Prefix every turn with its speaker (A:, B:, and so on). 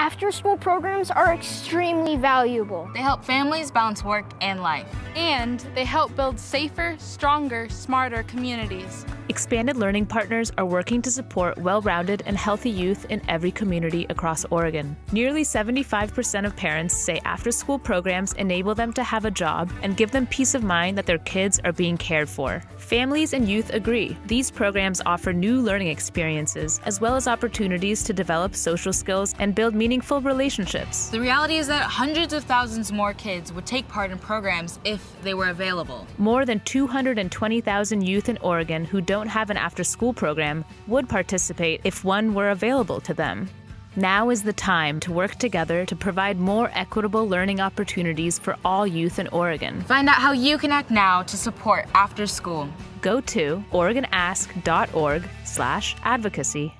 A: After school programs are extremely valuable.
B: They help families balance work and life.
C: And they help build safer, stronger, smarter communities.
D: Expanded Learning Partners are working to support well rounded and healthy youth in every community across Oregon. Nearly 75% of parents say after school programs enable them to have a job and give them peace of mind that their kids are being cared for. Families and youth agree. These programs offer new learning experiences as well as opportunities to develop social skills and build meaningful relationships.
B: The reality is that hundreds of thousands more kids would take part in programs if they were available.
D: More than 220,000 youth in Oregon who don't have an after school program would participate if one were available to them. Now is the time to work together to provide more equitable learning opportunities for all youth in Oregon.
B: Find out how you can act now to support after school.
D: Go to oregonask.org/advocacy.